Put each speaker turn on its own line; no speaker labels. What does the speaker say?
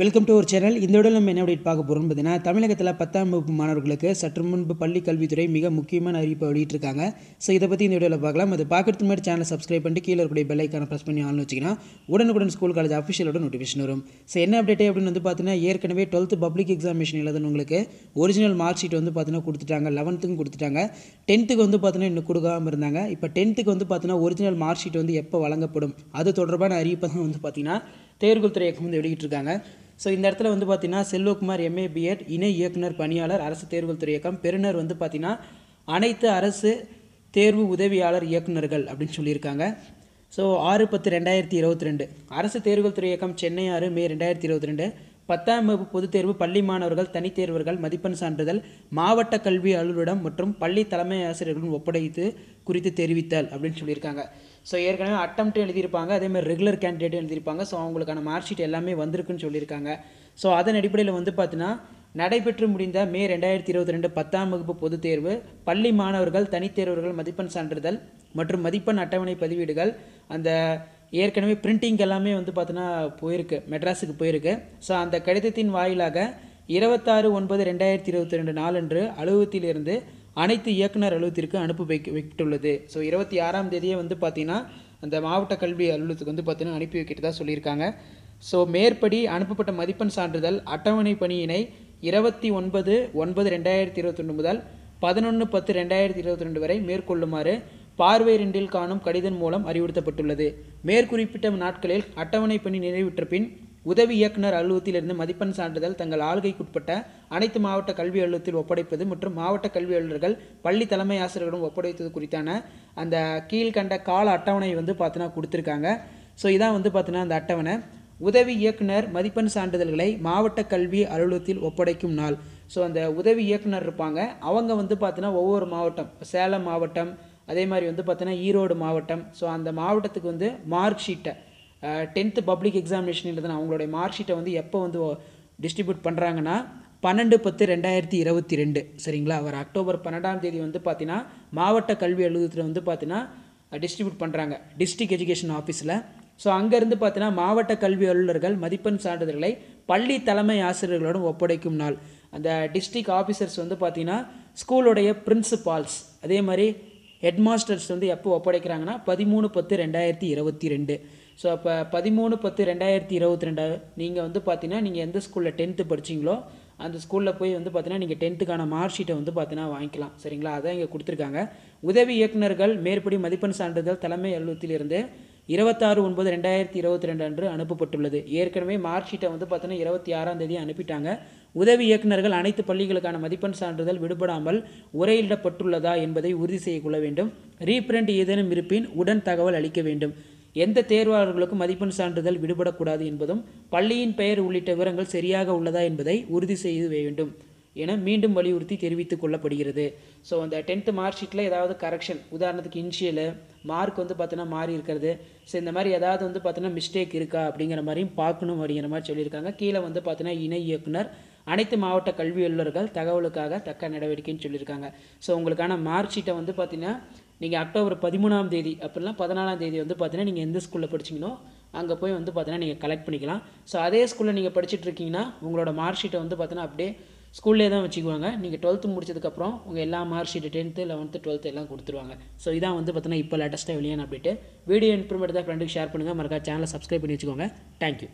Welcome to ஒரு channel இந்த விட நம்ம என்ன அப்டேட் பார்க்க போகிறோம் பார்த்தீங்கன்னா தமிழகத்தில் பத்தாம் வகுப்பு மாணவர்களுக்கு சற்று முன்பு பள்ளி கல்வித்துறை மிக முக்கியமான அறிவிப்பை வெளியிட்டிருக்காங்க. ஸோ இதை பற்றி இந்த வீடியோவில் பார்க்கலாம். அது பார்க்கறதுக்கு முன்னாடி சேனலை சப்ஸ்கிரைப் பண்ணிட்டு கீழே இருக்கக்கூடிய பெல் ப்ரெஸ் பண்ணி ஆள்னு வச்சிங்கன்னா உடனுக்குடன் ஸ்கூல் காலேஜ் அஃபிஷியலோட நோட்டிஃபிகேஷன் வரும். ஸோ என்ன அப்டேட் அப்படின்னு வந்து பார்த்தீங்கன்னா ஏற்கனவே டுவெல்த்து பப்ளிக் எக்ஸாமினேஷன் எழுதுனவங்களுக்கு ஒரிஜினல் மார்க் ஷீட் வந்து பார்த்தீங்கன்னா கொடுத்துட்டாங்க. லெவன்த்துக்கும் கொடுத்துட்டாங்க. டென்த்துக்கு வந்து பார்த்தீங்கன்னா இன்னும் கொடுக்காமல் இருந்தாங்க. இப்போ டென்த்துக்கு வந்து பார்த்தீங்கன்னா ஒரிஜினல் மார்க் ஷீட் வந்து எப்போ வழங்கப்படும்? அது தொடர்பான அறிவிப்பை தான் வந்து பார்த்தீங்கன்னா தேர்வுகள் துறை இயக்கம் வந்து வெளியிட்டிருக்காங்க. ஸோ இந்த இடத்துல வந்து பார்த்தீங்கன்னா செல்வகுமார் எம்ஏ பிஎட் இணை இயக்குனர் பணியாளர் அரசு தேர்வுகள் துறை இயக்கம் பெறுநர் வந்து பார்த்தீங்கன்னா அனைத்து அரசு தேர்வு உதவியாளர் இயக்குனர்கள் அப்படின்னு சொல்லியிருக்காங்க. ஸோ ஆறு பத்து ரெண்டாயிரத்தி இருபத்தி ரெண்டு. அரசு தேர்வுகள் துறை இயக்கம் சென்னை ஆறு மே ரெண்டாயிரத்தி இருபத்தி ரெண்டு. பத்தாம் வகுப்பு பொதுத் தேர்வு பள்ளி மாணவர்கள் தனித்தேர்வர்கள் மதிப்பெண் சான்றிதழ் மாவட்ட கல்வி அலுவலரிடம் மற்றும் பள்ளி தலைமை ஆசிரியர்களும் ஒப்படைத்து குறித்து தெரிவித்தல் அப்படின்னு சொல்லியிருக்காங்க. ஸோ ஏற்கனவே அட்டம்ப்ட் எழுதியிருப்பாங்க அதே மாதிரி ரெகுலர் கேண்டிடேட் எழுதியிருப்பாங்க. ஸோ அவங்களுக்கான மார்க் ஷீட் எல்லாமே வந்திருக்குன்னு சொல்லியிருக்காங்க. ஸோ அதன் அடிப்படையில் வந்து பார்த்தீங்கன்னா நடைபெற்று முடிந்த மே ரெண்டாயிரத்தி இருபத்தி ரெண்டு பத்தாம் வகுப்பு பொதுத் தேர்வு பள்ளி மாணவர்கள் தனித்தேர்வர்கள் மதிப்பெண் சான்றிதழ் மற்றும் மதிப்பெண் அட்டவணை பதிவீடுகள் அந்த ஏற்கனவே பிரிண்டிங் எல்லாமே வந்து பார்த்தீங்கன்னா போயிருக்கு மெட்ராஸுக்கு போயிருக்கு. ஸோ அந்த கடிதத்தின் வாயிலாக இருபத்தாறு ஒன்பது ரெண்டாயிரத்தி இருபத்தி ரெண்டு நாளன்று அலுவலகத்திலிருந்து அனைத்து இயக்குனர் அலுவலகத்திற்கு அனுப்பி வைக்க வைக்கப்பட்டுள்ளது. ஸோ இருபத்தி ஆறாம் தேதியே வந்து பார்த்திங்கன்னா அந்த மாவட்ட கல்வி அலுவலகத்துக்கு வந்து பார்த்தீங்கன்னா அனுப்பி வைக்கிட்டதா சொல்லியிருக்காங்க. ஸோ மேற்படி அனுப்பப்பட்ட மதிப்பெண் சான்றிதழ் அட்டவணை பணியினை இருபத்தி ஒன்பது ஒன்பது ரெண்டாயிரத்தி இருபத்தி ரெண்டு முதல் பதினொன்று பத்து ரெண்டாயிரத்தி இருபத்தி ரெண்டு வரை மேற்கொள்ளுமாறு பார்வை ரெண்டில் காணும் கடிதம் மூலம் அறிவுறுத்தப்பட்டுள்ளது. மேற்குறிப்பிட்ட நாட்களில் அட்டவணை பணி நிறைவுற்ற பின் உதவி இயக்குனர் அலுவலகத்திலிருந்து மதிப்பெண் சான்றிதழ் தங்கள் ஆளுகைக்குட்பட்ட அனைத்து மாவட்ட கல்வி அலுவலகத்தில் ஒப்படைப்பது மற்றும் மாவட்ட கல்வி அலுவலர்கள் பள்ளி தலைமை ஆசிரியர்களிடம் ஒப்படைத்தது குறித்தான அந்த கீழ்கண்ட கால அட்டவணை வந்து பார்த்தீங்கன்னா கொடுத்துருக்காங்க. ஸோ இதான் வந்து பார்த்தீங்கன்னா அந்த அட்டவணை. உதவி இயக்குனர் மதிப்பெண் சான்றிதழ்களை மாவட்ட கல்வி அலுவலகத்தில் ஒப்படைக்கும் நாள். ஸோ அந்த உதவி இயக்குனர் இருப்பாங்க. அவங்க வந்து பார்த்தீங்கன்னா ஒவ்வொரு மாவட்டம் சேலம் மாவட்டம் அதே மாதிரி வந்து பார்த்தீங்கன்னா ஈரோடு மாவட்டம். ஸோ அந்த மாவட்டத்துக்கு வந்து மார்க் ஷீட்டை டென்த்து பப்ளிக் எக்ஸாமினேஷன் எழுதுன அவங்களுடைய மார்க் ஷீட்டை வந்து எப்போ வந்து டிஸ்ட்ரிபியூட் பண்ணுறாங்கன்னா பன்னெண்டு பத்து ரெண்டாயிரத்தி இருபத்தி ரெண்டு. சரிங்களா? அவர் அக்டோபர் பன்னெண்டாம் தேதி வந்து பார்த்தீங்கன்னா மாவட்ட கல்வி அலுவலகத்தில் வந்து பார்த்தீங்கன்னா டிஸ்ட்ரிபியூட் பண்ணுறாங்க டிஸ்ட்ரிக்ட் எஜுகேஷன் ஆஃபீஸில் ஸோ அங்கேருந்து பார்த்தீங்கன்னா மாவட்ட கல்வி அலுவலர்கள் மதிப்பெண் சான்றிதழ்களை பள்ளி தலைமை ஆசிரியர்களோடும் ஒப்படைக்கும் நாள். அந்த டிஸ்ட்ரிக்ட் ஆஃபீஸர்ஸ் வந்து பார்த்தீங்கன்னா ஸ்கூலுடைய பிரின்சிபால்ஸ் அதே மாதிரி ஹெட் மாஸ்டர்ஸ் வந்து எப்போ ஒப்படைக்கிறாங்கன்னா பதிமூணு பத்து ரெண்டாயிரத்தி இருபத்தி ரெண்டு ஸோ அப்போ பதிமூணு பத்து ரெண்டாயிரத்தி இருபத்தி ரெண்டு நீங்கள் வந்து பார்த்தீங்கன்னா நீங்கள் எந்த ஸ்கூலில் டென்த்து படிச்சிங்களோ அந்த ஸ்கூலில் போய் வந்து பார்த்தீங்கன்னா நீங்கள் டென்த்துக்கான மார்க் ஷீட்டை வந்து பார்த்தீங்கன்னா வாங்கிக்கலாம். சரிங்களா? அதான் இங்கே கொடுத்துருக்காங்க. உதவி இயக்குநர்கள் மேற்படி மதிப்பெண் சான்றிதழ் தலைமை அலுவலகத்திலிருந்து இருபத்தாறு ஒன்பது ரெண்டாயிரத்தி இருபத்தி ரெண்டு அன்று அனுப்பப்பட்டுள்ளது. ஏற்கனவே மார்க் ஷீட்டை வந்து பார்த்தோன்னா இருபத்தி ஆறாம் தேதி அனுப்பிட்டாங்க. உதவி இயக்குநர்கள் அனைத்து பள்ளிகளுக்கான மதிப்பெண் சான்றிதழ் விடுபடாமல் உரையிடப்பட்டுள்ளதா என்பதை உறுதி செய்யக்கொள்ள வேண்டும். ரீப்ரிண்ட் ஏதேனும் இருப்பின் உடன் தகவல் அளிக்க வேண்டும். எந்த தேர்வாளர்களுக்கும் மதிப்பெண் சான்றிதழ் விடுபடக்கூடாது என்பதும் பள்ளியின் பெயர் உள்ளிட்ட விவரங்கள் சரியாக உள்ளதா என்பதை உறுதி செய்து வேண்டும். என மீண்டும் வலியுறுத்தி தெரிவித்துக் கொள்ளப்படுகிறது. ஸோ அந்த டென்த்து மார்க் ஷீட்டில் ஏதாவது கரெக்ஷன் உதாரணத்துக்கு இன்ஷியலு மார்க் வந்து பார்த்தீங்கன்னா மாறி இருக்கிறது. ஸோ இந்த மாதிரி ஏதாவது வந்து பார்த்தீங்கன்னா மிஸ்டேக் இருக்கா அப்படிங்கிற மாதிரியும் பார்க்கணும் அப்படிங்கிற மாதிரி சொல்லியிருக்காங்க. கீழே வந்து பார்த்தீங்கன்னா இணை இயக்குனர் அனைத்து மாவட்ட கல்வி அலுவலர்கள் தகவலுக்காக தக்க நடவடிக்கைன்னு சொல்லியிருக்காங்க. ஸோ உங்களுக்கான மார்க் ஷீட்டை வந்து பார்த்தீங்கன்னா நீங்கள் அக்டோபர் பதிமூணாம் தேதி அப்படிலாம் பதினாலாம் தேதி வந்து பார்த்தீங்கன்னா நீங்கள் எந்த ஸ்கூலில் படிச்சிங்களோ அங்கே போய் வந்து பார்த்தீங்கன்னா நீங்கள் கலெக்ட் பண்ணிக்கலாம். ஸோ அதே ஸ்கூலில் நீங்கள் படிச்சுட்டு இருக்கீங்கன்னா உங்களோட மார்க் ஷீட்டை வந்து பார்த்தீங்கன்னா அப்படியே ஸ்கூல்லே தான் வச்சுக்குவாங்க. நீங்கள் டுவெல்த்து முடிச்சதுக்கப்புறம் உங்கள் எல்லா mark sheet tenth eleventh twelfth எல்லாம் கொடுத்துருவாங்க. ஸோ இதான் வந்து பார்த்தீங்கன்னா இப்போ லேட்டஸ்ட்டாக வெளியான அப்டேட்டு வீடியோ இன்ஃபர்மேட் தான் ஃப்ரெண்டுக்கு ஷேர் பண்ணுங்கள் மறக்கா சேனலை சப்ஸ்கிரைப் பண்ணி வச்சுக்கோங்க. தேங்க்யூ